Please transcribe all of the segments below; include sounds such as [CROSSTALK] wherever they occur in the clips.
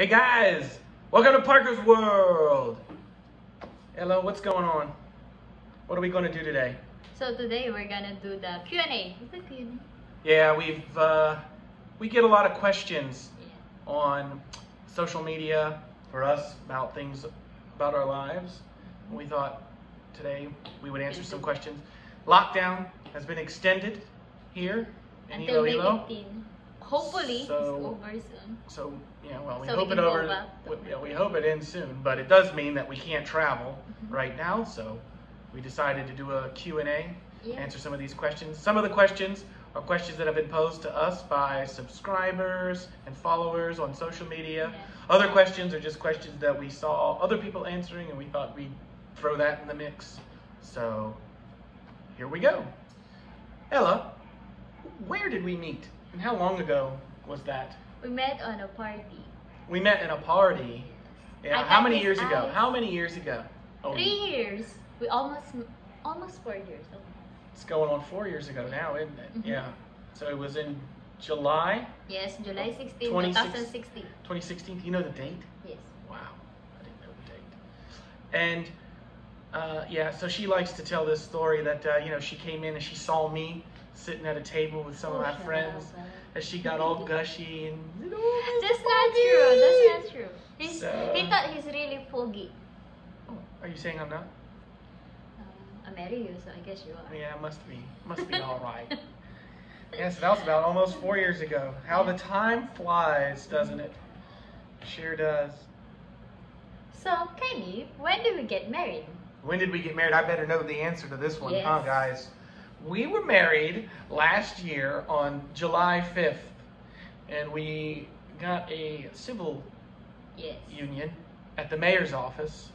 Hey guys, welcome to Parker's World. Hello, what's going on? What are we going to do today? So today we're going to do the Q&A. Yeah, we've uh, we get a lot of questions yeah. on social media for us about things about our lives. And we thought today we would answer some questions. Lockdown has been extended here in Until May 18. Hopefully, So- it's over soon. So yeah, well, we So we hope it over. we, yeah, we hope it ends soon, but it does mean that we can't travel Mhm. right now. So we decided to do a Q and A, Yeah. answer some of these questions. Some of the questions are questions that have been posed to us by subscribers and followers on social media. Yeah. Other questions are just questions that we saw other people answering, and we thought we'd throw that in the mix. So here we go. Ella, where did we meet, and how long ago was that? We met on a party. We met in a party. Yeah, I how got many years ago? eyes. How many years ago? Oh, Three years. We almost, almost four years. It's going on four years ago now, isn't it? Mhm. Yeah. So it was in July Yes, July 16, 26 2016. 2016. Do you know the date? Yes. Wow, I didn't know the date. And uh, yeah, so she likes to tell this story that uh, you know she came in and she saw me sitting at a table with some of Oh, my friends, and she got all gushy and. That's not true. That's not true. He's, So- He thought he's really foggy. Oh, are you saying I'm not? Um, I marry you, so I guess you are. Yeah, must be. Must be all right. [LAUGHS] Yes, that was about almost four years ago. How the time flies, doesn't it? Sure does. So, Kenny, when did we get married? When did we get married? I better know the answer to this one, huh, Yes. guys? We were married last year on July 5th, and we got a civil Yes. union at the mayor's office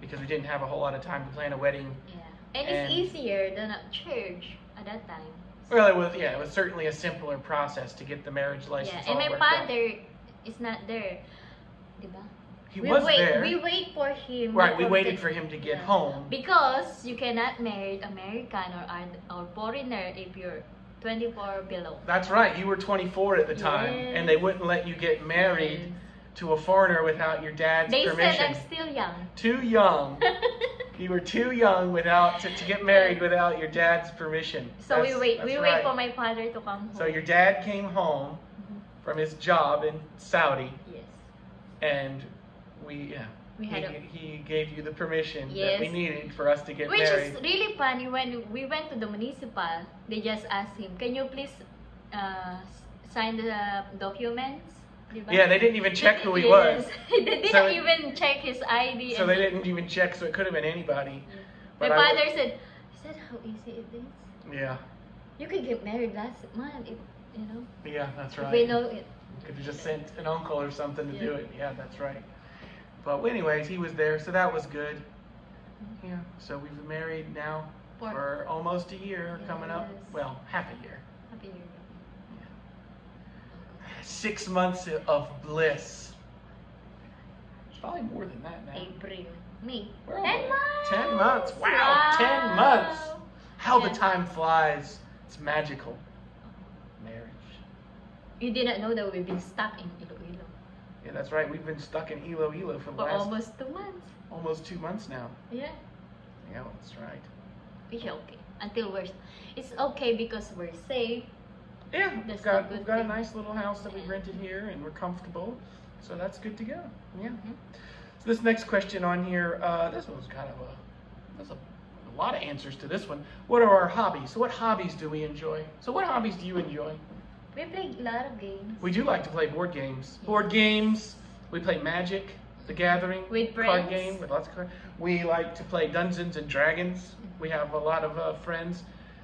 because we didn't have a whole lot of time to plan a wedding. Yeah. And, And- it's easier than at church at that time. Well, it was yeah, it was certainly a simpler process to get the marriage license. Yeah. And my worked out. father is not there. Diba? He we was wait, there. We wait for him. Right, we waited for him to get Yeah. home. Because you cannot marry an American or or foreigner if you're 24 below. That's right, you were 24 at the time, Yes. and they wouldn't let you get married to a foreigner without your dad's They permission. They said I'm still young. Too young. [LAUGHS] you were too young without to, to get married without your dad's permission. so we wait. We right. wait for my father to come home. So your dad came home Mhm. from his job in Saudi, Yes. and we yeah. We he, a, he gave you the permission that we needed for us to get Which married. is really funny when we went to the municipal, they just asked him, "Can you please uh, sign the documents?" Yeah, they didn't even check who he [LAUGHS] Yes. was. [LAUGHS] they didn't So it- even check his ID. So they didn't even check, so it could have been anybody. My But I father would- said, "Is that how easy it is? Yeah, You could get married last month, if, you know. yeah, that's right. we know it." Could have just sent an uncle or something to do it. Yeah, that's right. But anyways, he was there, so that was good. Yeah, so we've been married now For- for almost a year coming up. Well, half a year. Happy New Year. Six months of bliss. It's probably more than that now. April, We're ten months. Ten months. Wow, ten months. How the time flies. It's magical. Marriage. You didn't know that we've been stuck in Iloilo Yeah, that's right. We've been stuck in Iloilo for the for last almost two months. almost two months now. Yeah. Yeah, that's right. It's okay. Until we're, it's okay because we're safe. Yeah, we've got we've got a nice little house that we've rented here, and we're comfortable, so that's good to go. Yeah. Mhm. So this next question on here, uh, this one's kind of a there's a, a lot of answers to this one. What are our hobbies? So what hobbies do we enjoy? So what hobbies do you enjoy? We play a lot of games. We do like to play board games. Board games. We play Magic, The Gathering, With card game with lots of cards. We like to play Dungeons and Dragons. We have a lot of uh, friends,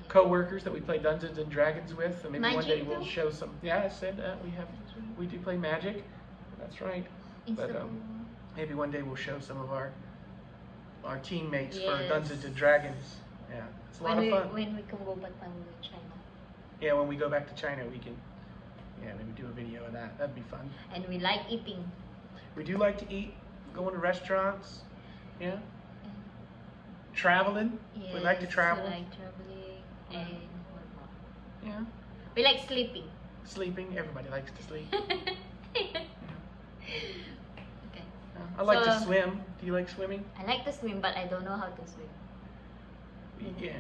co-workers that we play Dungeons and Dragons with. And maybe one day we'll show some. Yeah, I said that we have. We do play Magic. That's right. But um, maybe one day we'll show some of our our teammates for Dungeons and Dragons. Yeah, it's a lot when we of fun. when we can go back China Yeah, when we go back to China, we can. Yeah, maybe do a video of that. That'd be fun. and we like eating. We do like to eat, going to restaurants. Yeah. Mm-hmm. Traveling. Yes, we like to travel. We like traveling and. Yeah. We like sleeping. Sleeping. Everybody likes to sleep. [LAUGHS] I like to swim. Do you like swimming? I like to swim, but I don't know how to swim. Yeah.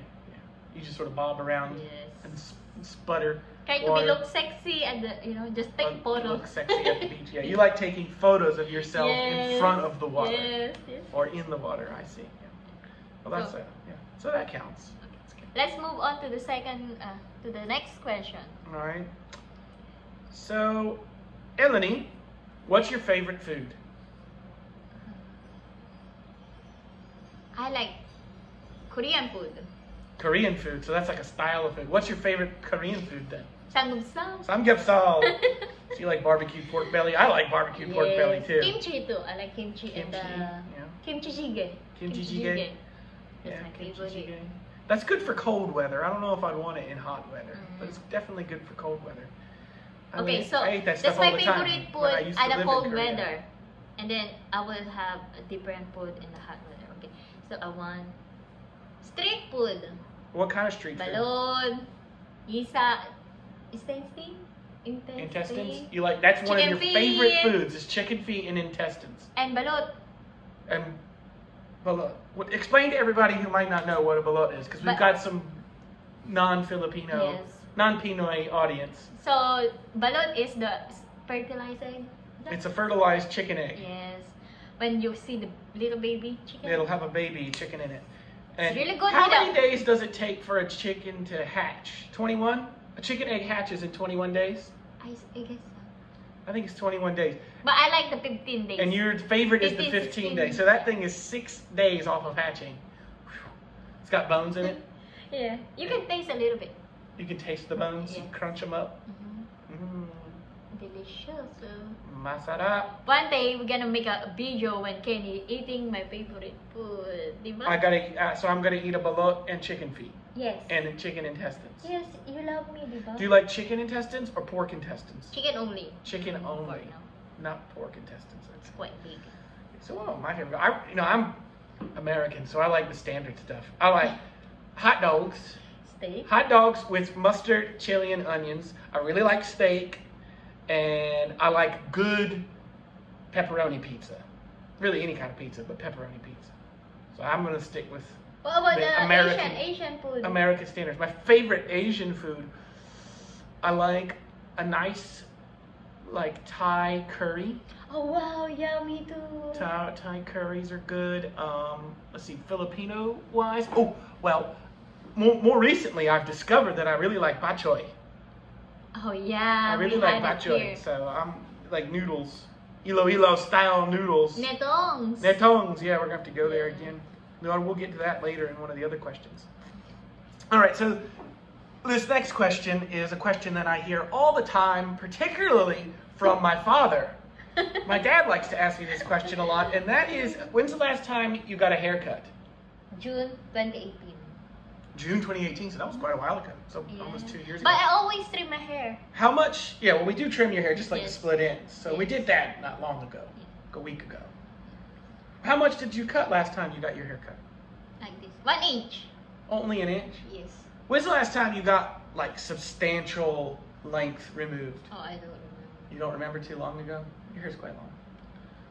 You just sort of bob around Yes. and sputter. Try to be look sexy and the, you know just take Look- photos. Look sexy at the beach. Yeah, you [LAUGHS] like taking photos of yourself in front of the water Yes, yes. or in the water. I see. Yeah. Well, that's So- uh, yeah. So that counts. Good. Let's move on to the second, uh, to the next question. All right. So, Eleni, what's your favorite food? I like Korean food. Korean food. So that's like a style of food. What's your favorite Korean food then? Samgyeopsal. Samgyeopsal. [LAUGHS] so you like barbecue pork belly? I like barbecue pork belly too. Kimchi too. I like kimchi, and Kimchi, uh, yeah. kimchi jjigae. Kimchi jjigae. That's Yeah, my kimchi jjigae. That's good for cold weather. I don't know if I'd want it in hot weather, but Mm. it's definitely good for cold weather. I Okay, mean, so I that that's my favorite food at the cold weather, and then I will have a different food in the hot weather. Okay, so I want street food, What kind of street food? balot, isaw, intestine, intestine, Intestines? You like that's one of your Chicken favorite foods is chicken feet and intestines. and balot. And balut. What- Explain to everybody who might not know what a balut is, because we've got some non-Filipino, Yes. non-Pinoy audience. So balot is the fertilized egg. It's a fertilized chicken egg. Yes. When you see the little baby chicken. It'll have a baby chicken in it. And really good, how many days does it take for a chicken to hatch? 21? A chicken egg hatches in 21 days? I, I guess so. I think it's 21 days. But I like the 15 days. And your favorite is the 15, 15 16. days. So that thing is six days off of hatching. It's got bones in it. yeah, you can taste a little bit. You can taste the bones, Yeah. you crunch them up. hmm Mmm, Delicious. Masarap. one day we're gonna make a video when Kenny eating my favorite food, diba? I gotta, uh, so I'm gonna eat a balut and chicken feet yes. and chicken intestines. Yes, you love me, diba? Do you like chicken intestines or pork intestines? Chicken only. Chicken only, Pork, no. not pork intestines. It's quite big. So oh, my favorite. I, you know, I'm American, so I like the standard stuff. I like [LAUGHS] hot dogs, Steak. hot dogs with mustard, chili, and onions. I really like steak, and I like good pepperoni pizza. Really, any kind of pizza, but pepperoni pizza. So I'm gonna stick with What about The American- Asian Asian food? American standards. My favorite Asian food. I like a nice, like Thai curry. oh wow, yeah, me too. Thai, Thai curries are good. Um, let's see, Filipino wise. Oh, well, more, more recently I've discovered that I really like batchoy. Oh yeah, I really like it choy. So I'm like noodles, Iloilo style noodles. Netongs. Netongs, yeah, we're gonna have to go there again. No, we'll get to that later in one of the other questions. All right, so this next question is a question that I hear all the time, particularly from my father. [LAUGHS] My dad likes to ask me this question a lot, and that is, when's the last time you got a haircut? June 2018. June 2018, so that was quite a while ago, so Yeah. almost two years ago. But. I always trim my hair. How much? Yeah, well, we do trim your hair just like the split ends. So we did that not long ago, a week ago. How much did you cut last time you got your hair cut? Like this. One inch. Only an inch. Yes. When's the last time you got like substantial length removed? Oh, I don't remember. You don't remember too long ago? Your hair's quite long.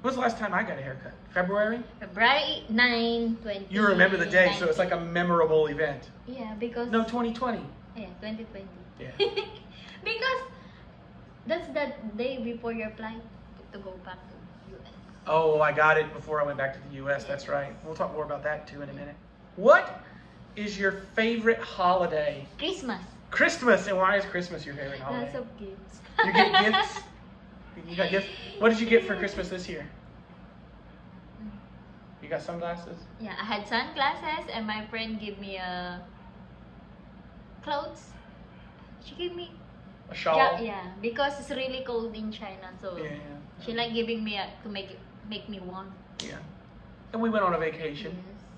When's the last time I got a haircut? February? February 9, 20. You remember the day, so it's like a memorable event. Yeah, because. No, 2020. Yeah, 2020. Yeah. [LAUGHS] because that's the day before your flight to go back to US. Oh, I got it before I went back to the U.S. That's right. We'll talk more about that too in a minute. What is your favorite holiday? Christmas. Christmas. And why is Christmas your favorite holiday? Lots of gifts. You get gifts. [LAUGHS] You got gifts. What did you get for Christmas this year? You got sunglasses. Yeah, I had sunglasses and my friend gave me a clothes. She gave me A shawl. ja- yeah, because it's really cold in China, so Yeah. she like giving me a, to make it make me warm. Yeah. And we went on a vacation.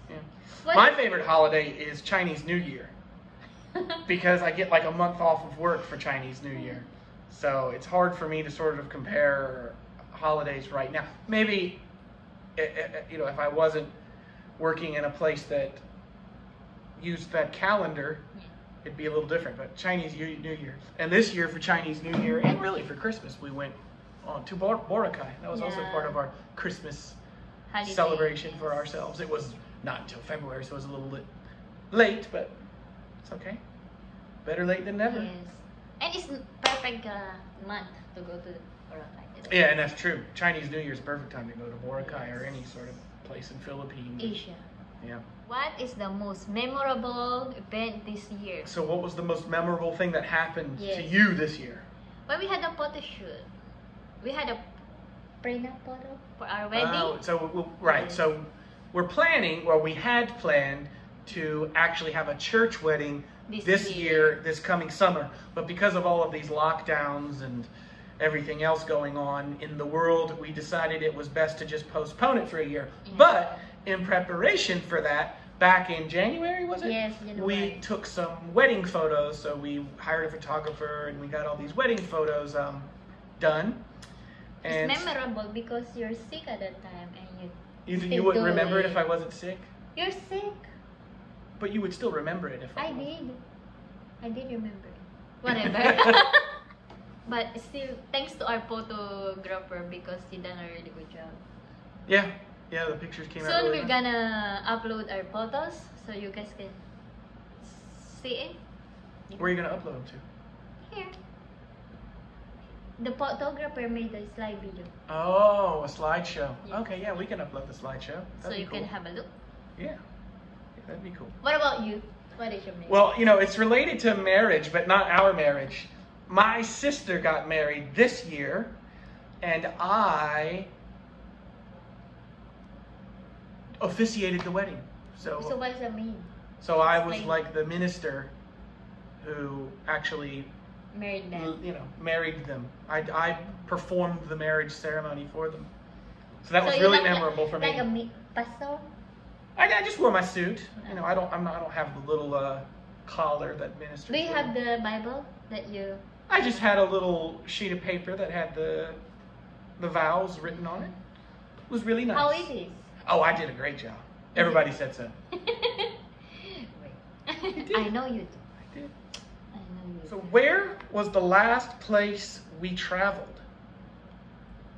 Yes. Yeah. My favorite holiday is Chinese New Year [LAUGHS] because I get like a month off of work for Chinese New Year. So it's hard for me to sort of compare holidays right now. Maybe, eh, eh, eh, you know, if I wasn't working in a place that used that calendar, it'd be a little different. But Chinese New New Year, and this year for Chinese New Year, and really for Christmas, we went on to Bor- Boracay. That was also part of our Christmas celebration for ourselves. It was not until February, so it was a little bit late, but it's okay. Better late than never. Yes. And it's perfect uh, month to go to Boracay. Yeah, and that's true. Chinese New Year's perfect time to go to Boracay or any sort of place in Philippines. Asia. Yeah. What is the most memorable event this year? So, what was the most memorable thing that happened to you this year? When we had a photo shoot, we had a prenup photo for our wedding. Oh, so w- w- right. So we're planning, or we had planned to actually have a church wedding This this, year. year, this coming summer. But because of all of these lockdowns and everything else going on in the world, we decided it was best to just postpone it for a year. Yeah. But in preparation for that, back in January, was it? Yes, January. We took some wedding photos. So we hired a photographer and we got all these wedding photos um, done. And it's memorable because you're sick at that time and you you, you wouldn't remember it it. if I wasn't sick? you're sick. But you would still remember it if I, I did. I did remember. [LAUGHS] Whatever. [LAUGHS] but still, thanks to our photographer because he done a really good job. Yeah, yeah, the pictures came out. Soon really we're nice. gonna upload our photos so you guys can see it. Where are you gonna upload them to? Here. The photographer made a slide video, Oh, a slideshow. Yeah. Okay, yeah, we can upload the slideshow. That'd so you cool. can have a look. Yeah. Yeah, that'd be cool. What about you? What is your name? Well, you know, it's related to marriage, but not our marriage. My sister got married this year, and I officiated the wedding. So, so what does that mean? so I was like the minister who actually Married them. you know, married them. I, I performed the marriage ceremony for them. So that was So you really like- memorable for me. Like a mi- pastor? I, I just wore my suit. You know, I don't I'm not I don't have the little uh, collar that ministers. Do you have the Bible that you? I just had a little sheet of paper that had the the vows written on it. It was really nice. How it is? Oh, I did a great job. Everybody said so. [LAUGHS] Wait. I know you do. I did. I know you. So where was the last place we traveled?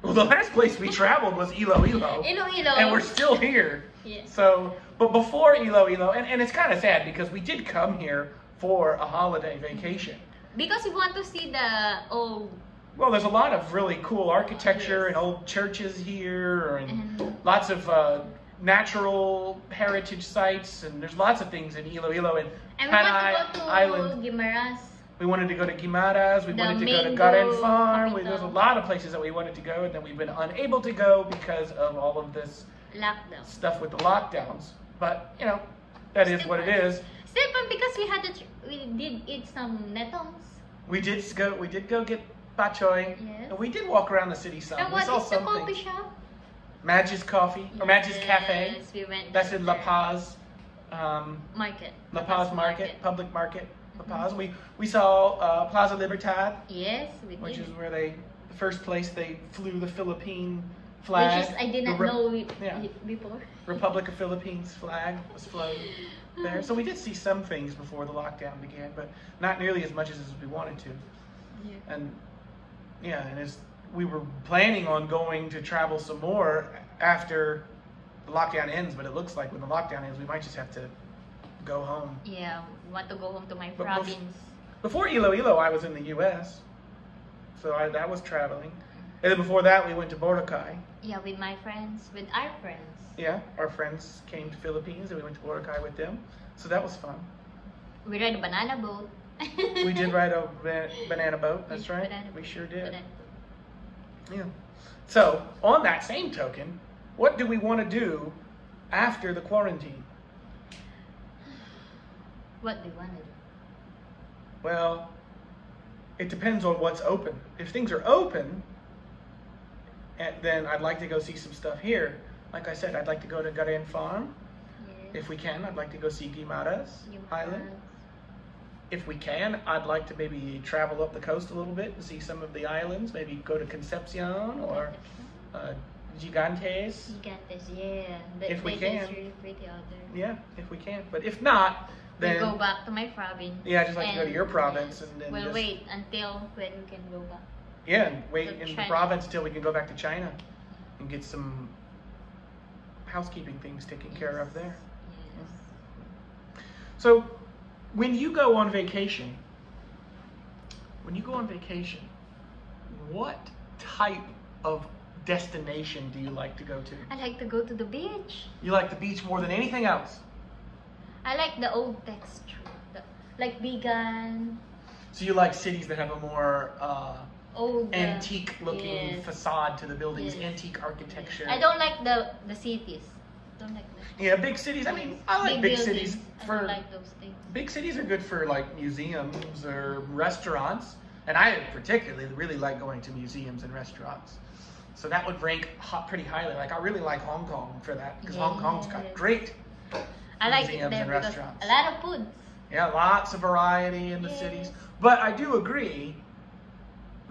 Well, the last place we traveled was Iloilo. Iloilo. and we're still here. So, but before Iloilo, and, and it's kind of sad because we did come here for a holiday vacation. Because we want to see the old Well, there's a lot of really cool architecture Yes. and old churches here, and and lots of uh, natural heritage sites, and there's lots of things in Iloilo and and we Panay to go to Island. Guimaras. We wanted to go to Guimaras. We The wanted to go to Garin Farm. We, there's a lot of places that we wanted to go, and then we've been unable to go because of all of this Lockdown. stuff with the lockdowns. But you know, that is Still what it fun. is. Still fun because we had to, tr- we did eat some netongs. We did go. We did go get batchoy. Yes. And we did walk around the city some. and we what saw is the coffee shop? Madge's Coffee or Cafe. Yes, we went That's in La. Paz. Um, Market. La Paz Market, public market. La Paz. We we saw uh, Plaza Libertad, Yes, we which did. is where they the first place they flew the Philippine flag. Which is I did not know yeah. before. Republic of Philippines flag was flown there. So we did see some things before the lockdown began, but not nearly as much as we wanted to. Yeah. And yeah, and as we were planning on going to travel some more after the lockdown ends, but it looks like when the lockdown ends, we might just have to go home. Yeah, want to go home to my But province. Before Iloilo, I was in the U.S., so I, that was traveling. And then before that, we went to Boracay. Yeah, with my friends, with our friends. Yeah, our friends came to Philippines, and we went to Boracay with them. So that was fun. We ride a banana boat. We did [LAUGHS] ride a ba- banana boat. That's right. banana We sure did. Yeah. So, on that same token, what do we want to do after the quarantine? [SIGHS] What do you want to do? Well, it depends on what's open. If things are open, and then I'd like to go see some stuff here. Like I said, I'd like to go to Garin Farm. Yes. If we can, I'd like to go see Guimaras Island. If we can, I'd like to maybe travel up the coast a little bit and see some of the islands. Maybe go to Concepcion or uh, Gigantes. Gigantes, yeah. The If we can. really pretty out there. Yeah, if we can. But if not, then we go back to my province. Yeah, I'd just like to go to your province yes, and then We'll just- wait until when we can go back. Yeah, and wait in the province until we can go back to China and get some housekeeping things taken care of there. Yes. So, when you go on vacation, when you go on vacation, what type of destination do you like to go to? I like to go to the beach. You like the beach more than anything else. I like the old texture. The, like Vigan, So you like cities that have a more uh, old. uh, antique-looking yes. facade to the buildings, Yes. antique architecture. I don't like the the cities. Don't like the Yeah, big cities. I mean, I like big, buildings. cities I for don't like those things. big cities are good for like museums or restaurants, and I particularly really like going to museums and restaurants. So that would rank hot pretty highly. Like I really like Hong Kong for that because Hong Kong's got great, I like it Museums there and restaurants. a lot of food. yeah, lots of variety in the cities. But I do agree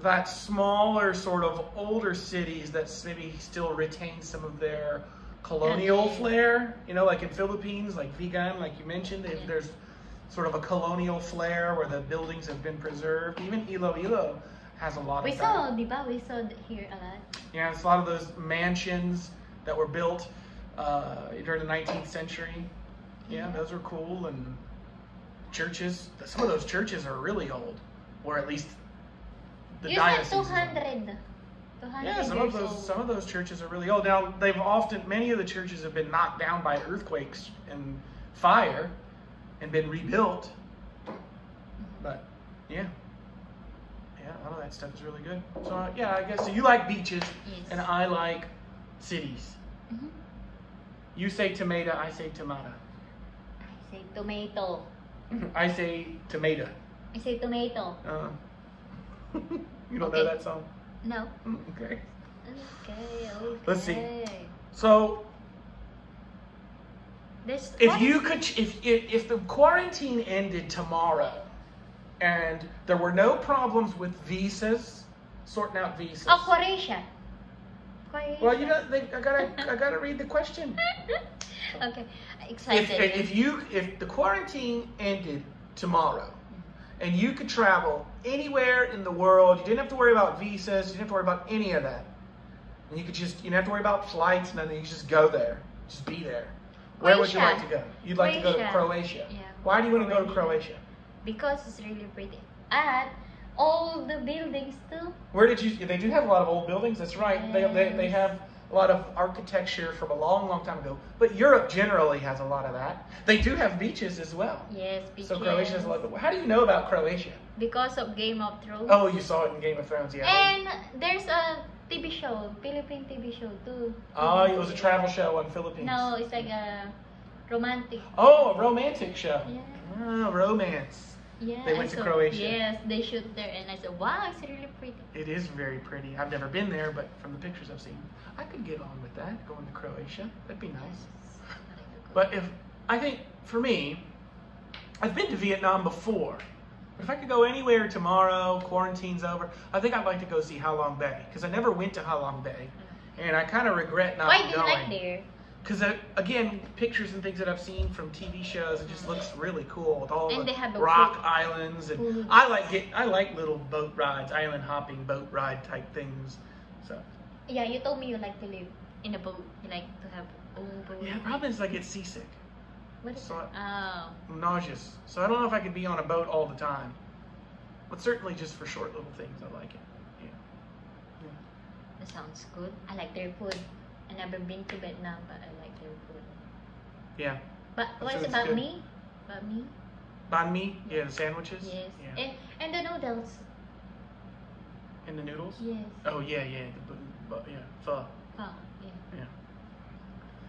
that smaller, sort of older cities that maybe still retain some of their colonial Okay. flair. You know, like in Philippines, like Vigan, like you mentioned, Yeah. there's sort of a colonial flair where the buildings have been preserved. Even Iloilo has a lot We of saw, that. diba? We saw here a lot. Yeah, it's a lot of those mansions that were built uh, during the 19th century. Yeah, Yeah. those are cool. And churches, some of those churches are really old, or at least the you said diocese. is old. 200. 200 Yeah, some of those old. some of those churches are really old. Now they've often many of the churches have been knocked down by earthquakes and fire, and been rebuilt. But yeah, yeah, a lot of that stuff is really good. So uh, yeah, I guess so. You like beaches, Yes. and I like cities. Mhm. You say tomato, I say tomato. I say tomato. [LAUGHS] I say tomato. I say tomato. Uh, [LAUGHS] you don't know that song? No. Okay. Okay, okay. Let's see. So There's if you could, if, if if the quarantine ended tomorrow, and there were no problems with visas, sorting out visas. Oh, Croatia. Croatia. Well, you know, they, I gotta, I gotta read the question. [LAUGHS] okay, If, excited. if you, if the quarantine ended tomorrow, and you could travel anywhere in the world, you didn't have to worry about visas, you didn't have to worry about any of that, and you could just, you didn't have to worry about flights, nothing. You just go there, just be there. Where would you like to go? You'd like to go to Croatia. Croatia. Yeah. Why do you want to go to Croatia. Croatia? because it's really pretty. And all the buildings too. Where did you? They do have a lot of old buildings. That's right. They, they, they have a lot of architecture from a long, long time ago. But Europe generally has a lot of that. They do have beaches as well. Yes, beaches. So Croatia has a lot. Of, how do you know about Croatia? Because of Game of Thrones. Oh, you saw it in Game of Thrones, yeah. And there's a TV show, Philippine TV show too. Oh, it was a travel show on Philippines. No, it's like a romantic. Oh, a romantic show. Yeah. Oh, romance. Yeah. They went to Croatia. Yes, they shoot there, and I said, "Wow, it's really pretty." It is very pretty. I've never been there, but from the pictures I've seen, I could get on with that. Going to Croatia, that'd be nice. But if I think for me, I've been to Vietnam before. But if I could go anywhere tomorrow, quarantine's over, I think I'd like to go see Ha Long Bay because I never went to Ha Long Bay, and I kind of regret not Why do you going. like there? Because again, pictures and things that I've seen from TV shows, it just looks really cool with all And the they have the rock food. islands, and. I like get I like little boat rides, island hopping boat ride type things. So Yeah, you told me you like to live in a boat. You like to have own boat. yeah, the problem is I get seasick, What is So that? Oh. I'm nauseous. So I don't know if I could be on a boat all the time, but certainly just for short little things, I like it. Yeah. That sounds good. I like their food. I never been to Vietnam, but I like their food. Yeah. But what's food's about me? About me? Banh mi, yeah, the sandwiches. Yes. Yeah. And, and the noodles. And the noodles. Yes. Oh yeah, yeah, the, bu- bu- yeah, pho. Oh, yeah. Yeah.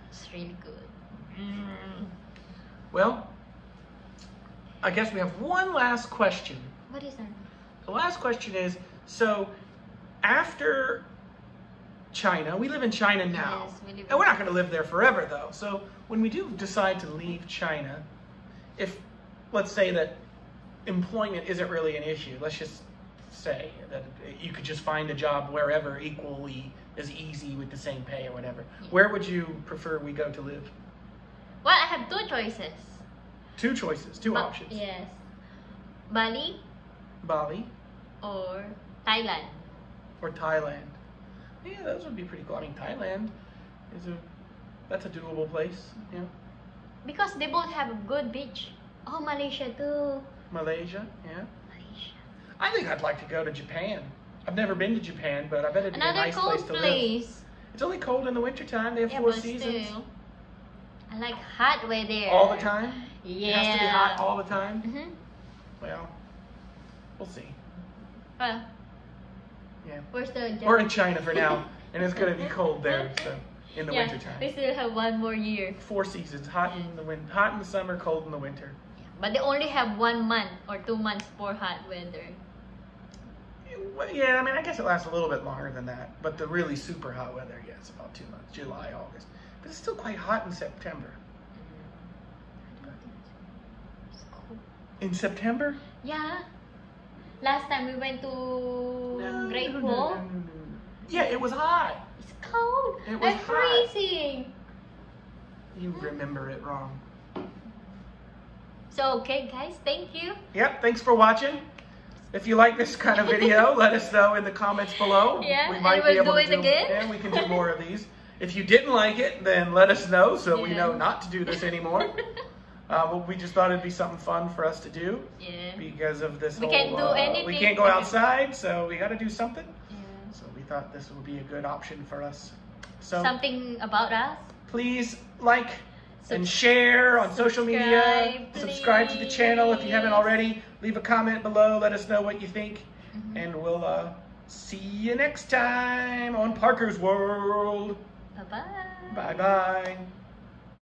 It's really good. Mm. Well, I guess we have one last question. What is that? The last question is so after China, we live in China now. Yes, we live and we're not going to live there forever though. So when we do decide to leave China, if let's say that employment isn't really an issue, let's just say that you could just find a job wherever equally as easy with the same pay or whatever. Yeah. Where would you prefer we go to live? Well, I have two choices. Two choices, two Ba- options. Yes. Bali Bali or Thailand. or Thailand. Yeah, those would be pretty cool. I mean, Thailand is a That's a doable place. Yeah. Because they both have a good beach. Oh, Malaysia too. Malaysia. Yeah. Malaysia. I think I'd like to go to Japan. I've never been to Japan, but I bet it'd be a nice cold place to live. place. It's only cold in the wintertime. They have Yeah, four but seasons. still. I like hot weather. All the time? Yeah. It has to be hot all the time? hmm Well, we'll see. Well, Yeah. where's the We're in China for now, and it's going to be cold there so in the yeah, wintertime. we still have one more year. Four seasons: hot in the win- hot in the summer, cold in the winter. But they only have one month or two months for hot weather. Well, yeah, I mean, I guess it lasts a little bit longer than that. But the really super hot weather, yeah, it's about two months: July, August. But it's still quite hot in September. It's cold. In September? Yeah. Last time we went to Great no, no, Wall. no, no, no, no. Yeah, it was hot. It's cold. It was I'm hot. freezing. You remember it wrong. So okay, guys, thank you. Yep, thanks for watching. If you like this kind of video, [LAUGHS] let us know in the comments below. Yeah, we and we'll do it again. And we can do [LAUGHS] more of these. If you didn't like it, then let us know so we know not to do this anymore. [LAUGHS] uh, well, we just thought it'd be something fun for us to do yeah. because of this We whole. can't do uh, We can't go outside, so we got to do something. yeah. So we thought this would be a good option for us. So Something about us. please like and share on social media. subscribe, Subscribe to the channel if you haven't already. Leave a comment below. Let us know what you think. Mhm. And we'll uh, see you next time on Parker's World. Bye bye. Bye bye.